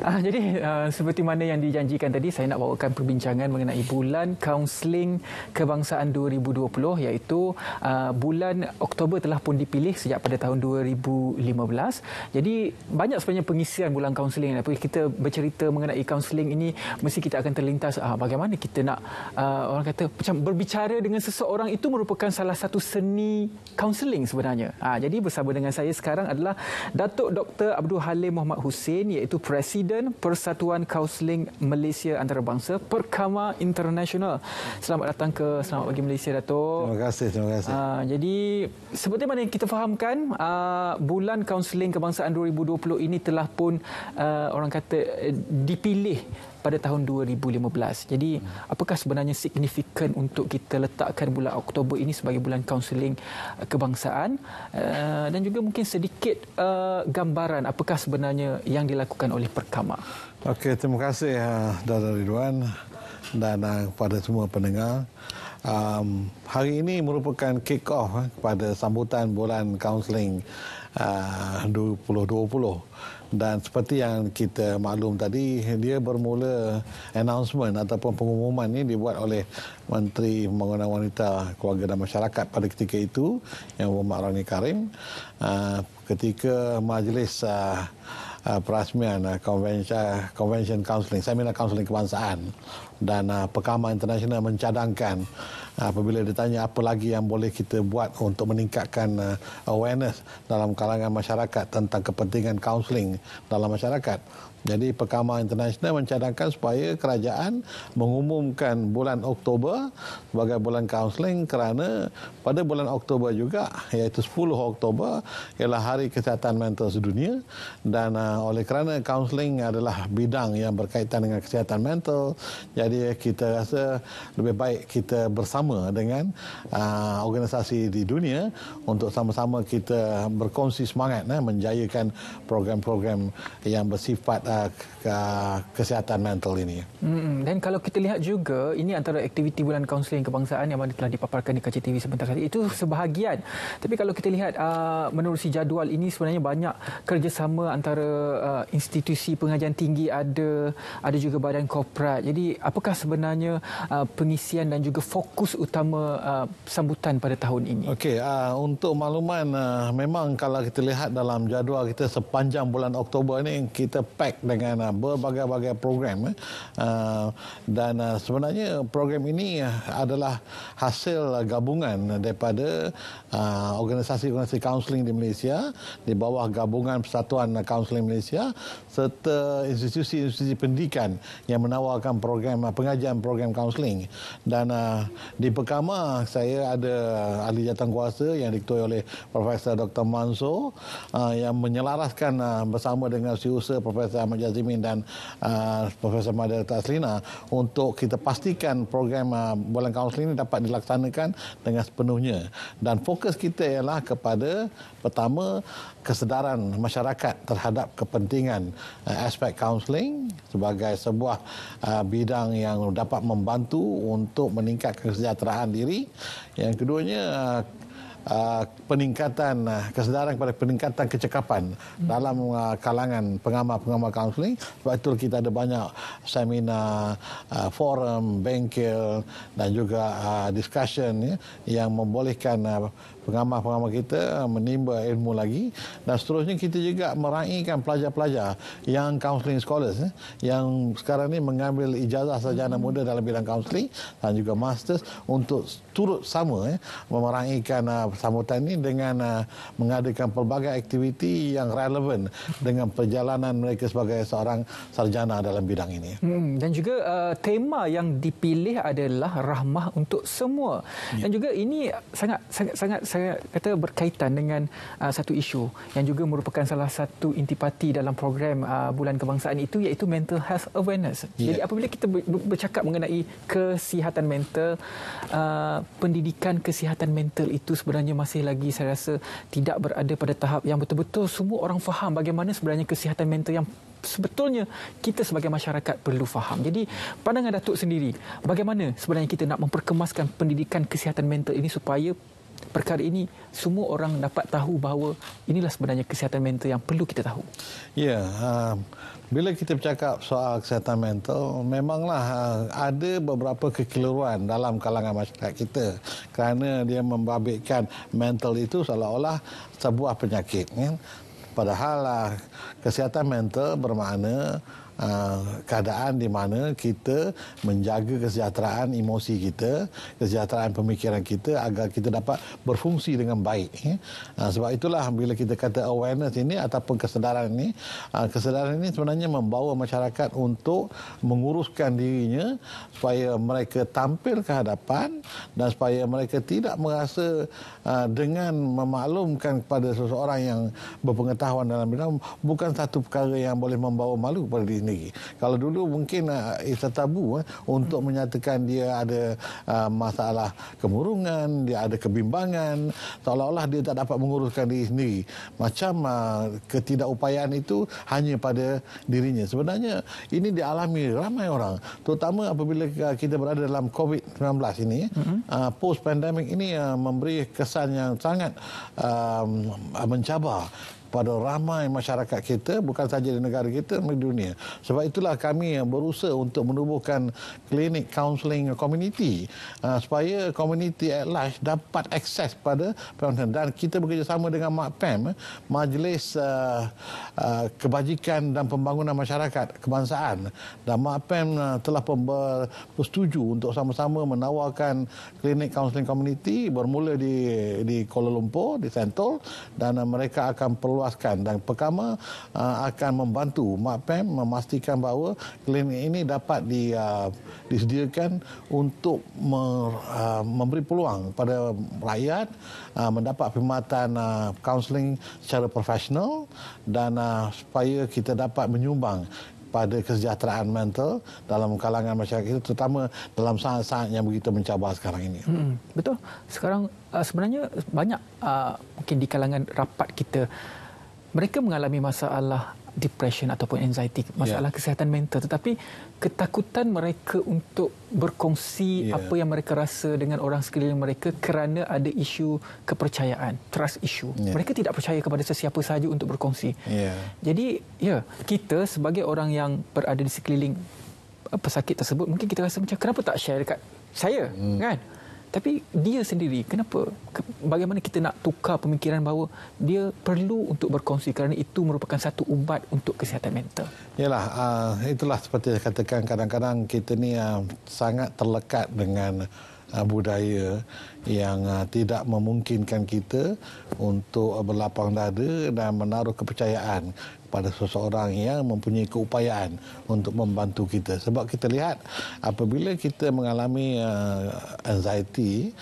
Uh, jadi uh, seperti mana yang dijanjikan tadi saya nak bawakan perbincangan mengenai bulan kaunseling kebangsaan 2020 iaitu uh, bulan Oktober telah pun dipilih sejak pada tahun 2015. Jadi banyak sebenarnya pengisian bulan kaunseling apabila kita bercerita mengenai kaunseling ini mesti kita akan terlintas uh, bagaimana kita nak uh, orang kata macam berbicara dengan seseorang itu merupakan salah satu seni kaunseling sebenarnya. Uh, jadi bersama dengan saya sekarang adalah Datuk Dr. Abdul Halim Muhammad Hussein iaitu Presiden Presiden Persatuan Kaunseling Malaysia Antarabangsa Perkama International. Selamat datang ke Selamat Pagi Malaysia Datuk. Terima kasih, terima kasih. Uh, jadi seperti mana yang kita fahamkan uh, bulan kaunseling kebangsaan 2020 ini telah pun uh, orang kata uh, dipilih pada tahun 2015. Jadi apakah sebenarnya signifikan untuk kita letakkan bulan Oktober ini sebagai bulan kaunseling uh, kebangsaan uh, dan juga mungkin sedikit uh, gambaran apakah sebenarnya yang dilakukan oleh Perkama. Okey, terima kasih Dara Ridwan dan kepada semua pendengar. Um, hari ini merupakan kick off kepada sambutan bulan kaunseling uh, 2020 dan seperti yang kita maklum tadi dia bermula announcement ataupun pengumuman ini dibuat oleh Menteri Pembangunan Wanita Keluarga dan Masyarakat pada ketika itu yang Muhammad Rani Karim. Uh, ketika majlis uh, uh, perasmian convention convention counseling seminar counseling kebangsaan dan Perkama Internasional mencadangkan apabila ditanya apa lagi yang boleh kita buat untuk meningkatkan uh, awareness dalam kalangan masyarakat tentang kepentingan kaunseling dalam masyarakat jadi Perkama Internasional mencadangkan supaya kerajaan mengumumkan bulan Oktober sebagai bulan kaunseling kerana pada bulan Oktober juga iaitu 10 Oktober ialah Hari Kesihatan Mental Sedunia. Dan uh, oleh kerana kaunseling adalah bidang yang berkaitan dengan kesihatan mental jadi kita rasa lebih baik kita bersama dengan uh, organisasi di dunia untuk sama-sama kita berkongsi semangat uh, menjayakan program-program yang bersifat uh, kesihatan mental ini. Hmm, dan kalau kita lihat juga ini antara aktiviti bulan kaunseling kebangsaan yang mana telah dipaparkan di KCTV sebentar tadi itu sebahagian. Tapi kalau kita lihat uh, menerusi jadual ini sebenarnya banyak kerjasama antara uh, institusi pengajian tinggi ada ada juga badan korporat. Jadi apakah sebenarnya uh, pengisian dan juga fokus utama uh, sambutan pada tahun ini? Okey, uh, untuk makluman uh, memang kalau kita lihat dalam jadual kita sepanjang bulan Oktober ini kita pack dengan uh, berbagai-bagai program eh. uh, dan uh, sebenarnya program ini adalah hasil gabungan daripada uh, organisasi-organisasi kaunseling di Malaysia di bawah gabungan Persatuan Kaunseling Malaysia serta institusi-institusi pendidikan yang menawarkan program uh, pengajian program kaunseling dan uh, di Perkama saya ada ahli jawatankuasa yang diketuai oleh Profesor Dr. Mansur uh, yang menyelaraskan uh, bersama dengan si usaha Profesor Ahmad Jazimin dan uh, Profesor Madal Taslina untuk kita pastikan program uh, bulan kaunseling ini dapat dilaksanakan dengan sepenuhnya. Dan fokus kita ialah kepada pertama kesedaran masyarakat terhadap kepentingan uh, aspek kaunseling sebagai sebuah uh, bidang yang dapat membantu untuk meningkatkan kesejahteraan diri. Yang keduanya uh, uh, peningkatan uh, kesedaran kepada peningkatan kecekapan hmm. dalam uh, kalangan pengamal-pengamal kaunseling sebab itu kita ada banyak seminar uh, forum bengkel dan juga uh, discussion ya, yang membolehkan uh, pengamal-pengamal kita menimba ilmu lagi dan seterusnya kita juga meraihkan pelajar-pelajar yang counseling scholars eh, yang sekarang ni mengambil ijazah sarjana muda dalam bidang counseling dan juga masters untuk turut sama eh, meraihkan uh, sambutan ini dengan uh, mengadakan pelbagai aktiviti yang relevan dengan perjalanan mereka sebagai seorang sarjana dalam bidang ini. Hmm, dan juga uh, tema yang dipilih adalah rahmah untuk semua. Ya. Dan juga ini sangat sangat sangat saya kata berkaitan dengan uh, satu isu yang juga merupakan salah satu intipati dalam program uh, bulan kebangsaan itu iaitu mental health awareness. Yeah. Jadi apabila kita bercakap mengenai kesihatan mental, uh, pendidikan kesihatan mental itu sebenarnya masih lagi saya rasa tidak berada pada tahap yang betul-betul semua orang faham bagaimana sebenarnya kesihatan mental yang sebetulnya kita sebagai masyarakat perlu faham. Jadi pandangan Datuk sendiri, bagaimana sebenarnya kita nak memperkemaskan pendidikan kesihatan mental ini supaya perkara ini semua orang dapat tahu bahawa inilah sebenarnya kesihatan mental yang perlu kita tahu. Ya, uh, bila kita bercakap soal kesihatan mental, memanglah uh, ada beberapa kekeliruan dalam kalangan masyarakat kita kerana dia membabitkan mental itu seolah-olah sebuah penyakit. Kan? Padahal uh, kesihatan mental bermakna Uh, keadaan di mana kita menjaga kesejahteraan emosi kita, kesejahteraan pemikiran kita agar kita dapat berfungsi dengan baik. Ya. Uh, sebab itulah bila kita kata awareness ini ataupun kesedaran ini, uh, kesedaran ini sebenarnya membawa masyarakat untuk menguruskan dirinya supaya mereka tampil ke hadapan dan supaya mereka tidak merasa dengan memaklumkan kepada seseorang yang berpengetahuan dalam bidang bukan satu perkara yang boleh membawa malu kepada diri sendiri. Kalau dulu mungkin uh, it's tabu uh, untuk menyatakan dia ada uh, masalah kemurungan, dia ada kebimbangan, seolah-olah dia tak dapat menguruskan diri sendiri. Macam uh, ketidakupayaan itu hanya pada dirinya. Sebenarnya ini dialami ramai orang, terutama apabila kita berada dalam COVID-19 ini, mm-hmm. uh, post pandemic ini uh, memberi kesan yang sangat uh, mencabar pada ramai masyarakat kita bukan saja di negara kita di dunia. Sebab itulah kami berusaha untuk menubuhkan klinik counselling community uh, supaya community at large dapat akses pada penonton. Dan kita bekerjasama dengan MAPEM Majlis uh, uh, Kebajikan dan Pembangunan Masyarakat Kebangsaan. Dan MAPEM uh, telah bersetuju untuk sama-sama menawarkan klinik counselling community bermula di di Kuala Lumpur di Sentul. Dan uh, mereka akan perlu luaskan dan pertama uh, akan membantu MAPEM memastikan bahawa klinik ini dapat di, uh, disediakan untuk me, uh, memberi peluang pada rakyat uh, mendapat perkhidmatan uh, secara profesional dan uh, supaya kita dapat menyumbang pada kesejahteraan mental dalam kalangan masyarakat kita terutama dalam saat-saat yang begitu mencabar sekarang ini. Hmm, betul. Sekarang uh, sebenarnya banyak uh, mungkin di kalangan rapat kita mereka mengalami masalah depression ataupun anxiety, masalah yeah. kesihatan mental tetapi ketakutan mereka untuk berkongsi yeah. apa yang mereka rasa dengan orang sekeliling mereka kerana ada isu kepercayaan, trust issue. Yeah. Mereka tidak percaya kepada sesiapa sahaja untuk berkongsi. Yeah. Jadi, ya, kita sebagai orang yang berada di sekeliling pesakit tersebut mungkin kita rasa macam kenapa tak share dekat saya, hmm. kan? Tapi dia sendiri, kenapa? Bagaimana kita nak tukar pemikiran bahawa dia perlu untuk berkongsi kerana itu merupakan satu ubat untuk kesihatan mental? Yalah, uh, itulah seperti saya katakan kadang-kadang kita ni uh, sangat terlekat dengan uh, budaya yang uh, tidak memungkinkan kita untuk uh, berlapang dada dan menaruh kepercayaan pada seseorang yang mempunyai keupayaan untuk membantu kita. Sebab kita lihat apabila kita mengalami uh, anxiety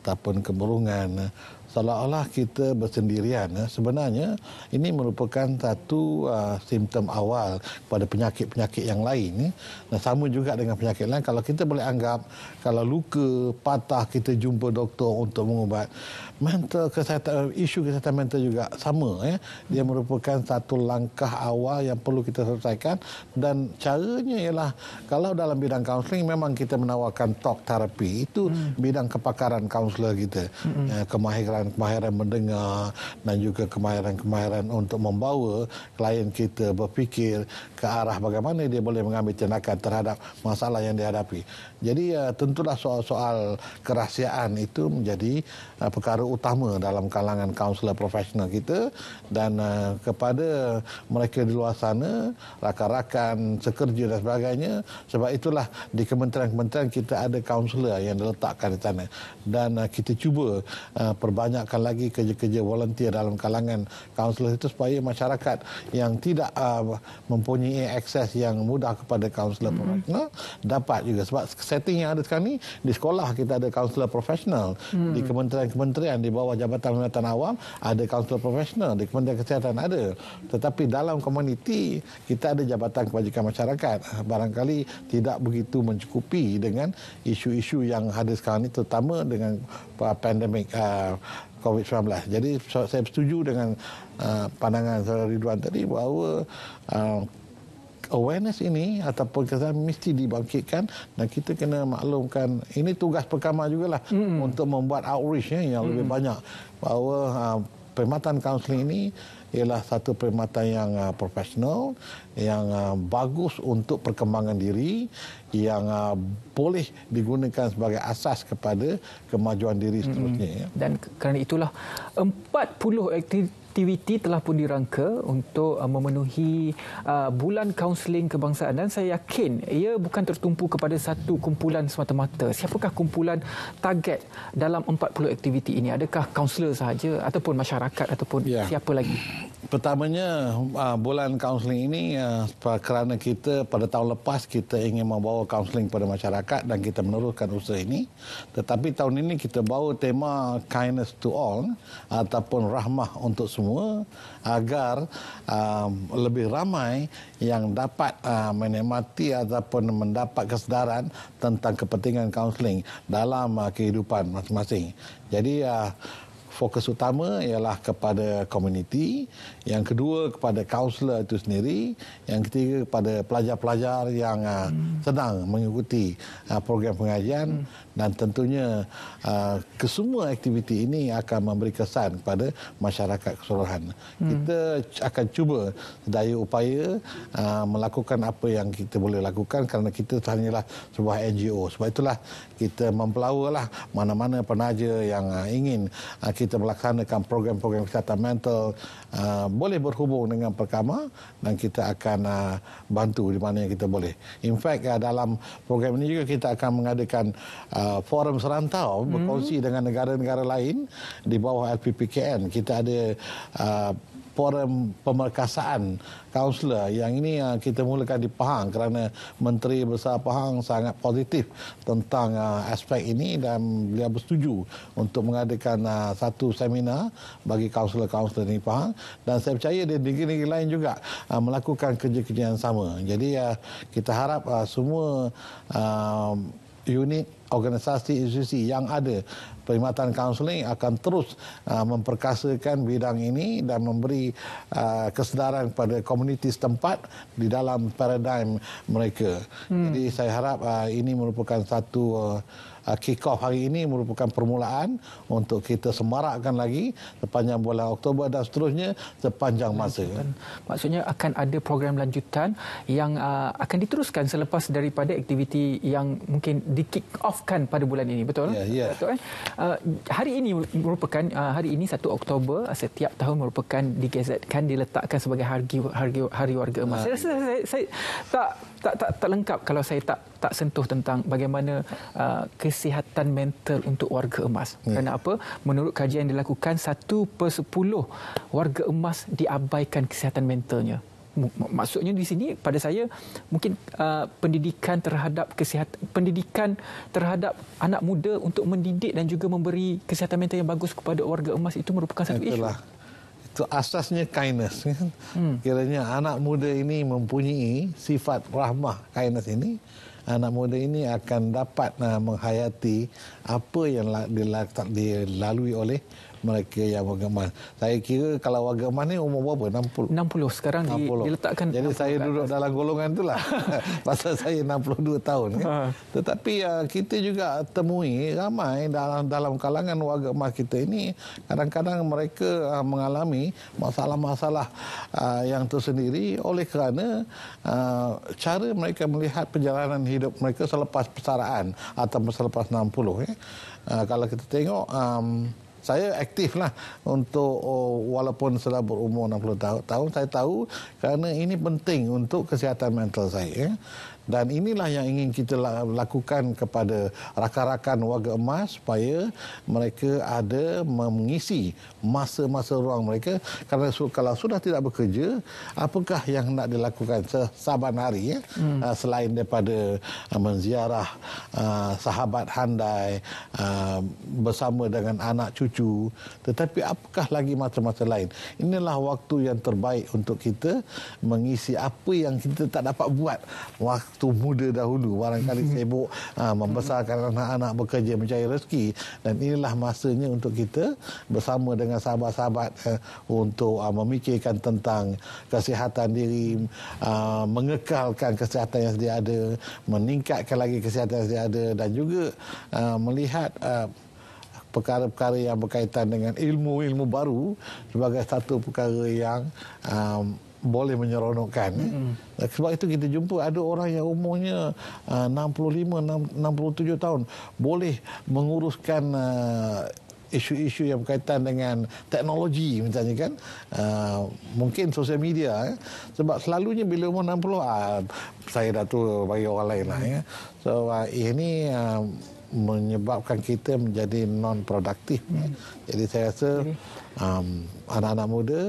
ataupun kemurungan seolah-olah kita bersendirian sebenarnya ini merupakan satu uh, simptom awal pada penyakit-penyakit yang lain dan sama juga dengan penyakit lain. Kalau kita boleh anggap kalau luka patah kita jumpa doktor untuk mengubat. Mental kesihatan isu kesihatan mental juga sama ya dia merupakan satu langkah awal yang perlu kita selesaikan. Dan caranya ialah kalau dalam bidang kaunseling memang kita menawarkan talk therapy itu hmm. bidang kepakaran kaunselor kita. Hmm. ya, kemahiran kemahiran mendengar dan juga kemahiran-kemahiran untuk membawa klien kita berfikir ke arah bagaimana dia boleh mengambil tindakan terhadap masalah yang dihadapi. Jadi uh, tentulah soal-soal kerahsiaan itu menjadi uh, perkara utama dalam kalangan kaunselor profesional kita dan uh, kepada mereka di luar sana rakan-rakan sekerja dan sebagainya. Sebab itulah di kementerian-kementerian kita ada kaunselor yang diletakkan di sana. Dan uh, kita cuba uh, perbanyakkan lagi kerja-kerja volunteer dalam kalangan kaunselor itu supaya masyarakat yang tidak uh, mempunyai akses yang mudah kepada kaunselor mm-hmm. profesional dapat juga. Sebab setting yang ada sekarang ni di sekolah kita ada kaunselor profesional. Mm. di kementerian-kementerian di bawah Jabatan Perkhidmatan Awam ada kaunselor profesional. Di Kementerian Kesihatan ada. Tetapi dalam komuniti kita ada Jabatan Kebajikan Masyarakat. Barangkali tidak begitu mencukupi dengan isu-isu yang ada sekarang ini terutama dengan pandemik uh, COVID-19 jadi saya setuju dengan uh, pandangan Saudara Ridwan tadi bahawa uh, awareness ini ataupun kesadaran mesti dibangkitkan dan kita kena maklumkan ini tugas perkama jugalah mm. untuk membuat outreach ya, yang mm. lebih banyak bahawa uh, perkhidmatan kaunseling ini ialah satu perkhidmatan yang uh, profesional yang uh, bagus untuk perkembangan diri yang uh, boleh digunakan sebagai asas kepada kemajuan diri seterusnya hmm. ya. dan kerana itulah 40 aktiviti aktiviti telah pun dirangka untuk uh, memenuhi uh, bulan kaunseling kebangsaan dan saya yakin ia bukan tertumpu kepada satu kumpulan semata-mata. Siapakah kumpulan target dalam 40 aktiviti ini? Adakah kaunselor sahaja ataupun masyarakat ataupun ya. siapa lagi? Pertamanya uh, bulan kaunseling ini uh, kerana kita pada tahun lepas kita ingin membawa kaunseling kepada masyarakat dan kita meneruskan usaha ini. Tetapi tahun ini kita bawa tema kindness to all ataupun rahmah untuk semua agar uh, lebih ramai yang dapat menikmati ataupun mendapat kesedaran tentang kepentingan kaunseling dalam kehidupan masing-masing. Jadi fokus utama ialah kepada komuniti, yang kedua kepada kaunselor itu sendiri, yang ketiga kepada pelajar-pelajar yang uh, hmm. senang mengikuti uh, program pengajian hmm. Dan tentunya uh, kesemua aktiviti ini akan memberi kesan kepada masyarakat keseluruhan. Hmm. Kita akan cuba sedaya upaya uh, melakukan apa yang kita boleh lakukan kerana kita hanyalah sebuah NGO. Sebab itulah kita mempelawalah mana-mana penaja yang uh, ingin uh, kita melaksanakan program-program kesihatan mental uh, boleh berhubung dengan perkama dan kita akan uh, bantu di mana yang kita boleh. In fact uh, dalam program ini juga kita akan mengadakan uh, forum serantau hmm. berkongsi dengan negara-negara lain di bawah LPPKN. Kita ada uh, forum pemerkasaan kaunselor yang ini uh, kita mulakan di Pahang kerana Menteri Besar Pahang sangat positif tentang uh, aspek ini dan beliau bersetuju untuk mengadakan uh, satu seminar bagi kaunselor-kaunselor di Pahang dan saya percaya di negeri-negeri lain juga uh, melakukan kerja-kerja yang sama. Jadi uh, kita harap uh, semua uh, unit organisasi institusi yang ada perkhidmatan kaunseling akan terus uh, memperkasakan bidang ini dan memberi uh, kesedaran kepada komuniti setempat di dalam paradigm mereka. Hmm. Jadi saya harap uh, ini merupakan satu uh, kick off hari ini merupakan permulaan untuk kita semarakkan lagi sepanjang bulan Oktober dan seterusnya sepanjang masa. Maksudnya akan ada program lanjutan yang uh, akan diteruskan selepas daripada aktiviti yang mungkin di kick off kan pada bulan ini betul? Ya, yeah, yeah. betul kan? Uh, hari ini merupakan uh, hari ini 1 Oktober uh, setiap tahun merupakan digazetkan diletakkan sebagai hari hari, hari warga emas. Saya, saya, saya, saya tak tak tak tak lengkap kalau saya tak tak sentuh tentang bagaimana uh, kesihatan mental untuk warga emas. Ya. Kerana apa? Menurut kajian yang dilakukan satu per sepuluh warga emas diabaikan kesihatan mentalnya. Maksudnya di sini pada saya mungkin uh, pendidikan terhadap kesihatan pendidikan terhadap anak muda untuk mendidik dan juga memberi kesihatan mental yang bagus kepada warga emas itu merupakan satu Itulah. isu itu asasnya kindness kan? hmm. kiranya anak muda ini mempunyai sifat rahmah kindness ini anak muda ini akan dapat uh, menghayati apa yang dilalui oleh mereka yang warga emas. Saya kira kalau warga emas ni umur berapa? 60. 60 sekarang 60. diletakkan. Jadi saya duduk atas. dalam golongan itulah. Pasal saya 62 tahun kan. Ha. Tetapi uh, kita juga temui ramai dalam dalam kalangan warga emas kita ini kadang-kadang mereka uh, mengalami masalah-masalah uh, yang tersendiri oleh kerana uh, cara mereka melihat perjalanan hidup mereka selepas persaraan atau selepas 60 ya. Uh, kalau kita tengok um, saya aktif lah untuk oh, walaupun sudah berumur 60 tahun, tahun saya tahu kerana ini penting untuk kesihatan mental saya. Ya dan inilah yang ingin kita lakukan kepada rakan-rakan warga emas supaya mereka ada mengisi masa-masa ruang mereka. Kerana kalau sudah tidak bekerja apakah yang nak dilakukan sesaban hari ya? Hmm. Ah, selain daripada ah, menziarah uh, sahabat handai bersama dengan anak cucu tetapi apakah lagi masa-masa lain? Inilah waktu yang terbaik untuk kita mengisi apa yang kita tak dapat buat. Waktu muda dahulu barangkali mm-hmm. sibuk uh, membesarkan anak-anak bekerja mencari rezeki dan inilah masanya untuk kita bersama dengan sahabat-sahabat uh, untuk uh, memikirkan tentang kesihatan diri uh, mengekalkan kesihatan yang sedia ada meningkatkan lagi kesihatan yang sedia ada dan juga uh, melihat uh, perkara-perkara yang berkaitan dengan ilmu-ilmu baru sebagai satu perkara yang um, boleh menyeronokkan. Mm-hmm. Sebab itu kita jumpa ada orang yang umurnya uh, 65 67 tahun boleh menguruskan uh, isu-isu yang berkaitan dengan teknologi misalnya kan uh, mungkin sosial media eh. sebab selalunya bila umur 60 uh, saya dah tua bagi orang lain lah ya so uh, ini uh, menyebabkan kita menjadi non produktif. Hmm. Jadi saya rasa um, anak-anak muda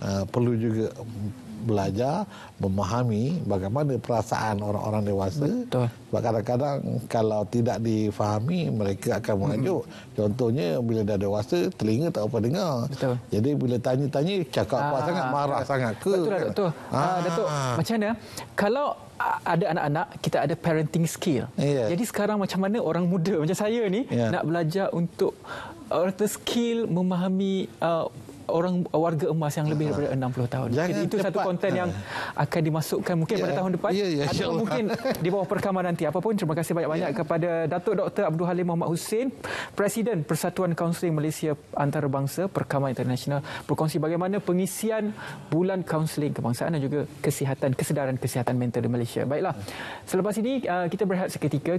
uh, perlu juga belajar memahami bagaimana perasaan orang-orang dewasa. Betul. Sebab kadang-kadang kalau tidak difahami mereka akan mengajuk. Hmm. Contohnya bila dah dewasa telinga tak apa dengar. Betul. Jadi bila tanya-tanya cakap apa ah, sangat marah betul. sangat ke. Betul Datuk. Ah. Uh, Datuk macam mana kalau ada anak-anak kita ada parenting skill. Yeah. Jadi sekarang macam mana orang muda macam saya ni yeah. nak belajar untuk uh, skill memahami uh, orang warga emas yang lebih daripada 60 tahun. Jangan itu cepat. satu konten yang akan dimasukkan mungkin ya, pada tahun depan ya, ya, atau mungkin di bawah perekaman nanti. Apapun terima kasih banyak-banyak ya. kepada Datuk Dr. Abdul Halim Muhammad Hussein, Presiden Persatuan Kaunseling Malaysia Antarabangsa Perkaman Internasional berkongsi bagaimana pengisian bulan kaunseling kebangsaan dan juga kesihatan kesedaran kesihatan mental di Malaysia. Baiklah. Selepas ini uh, kita berehat seketika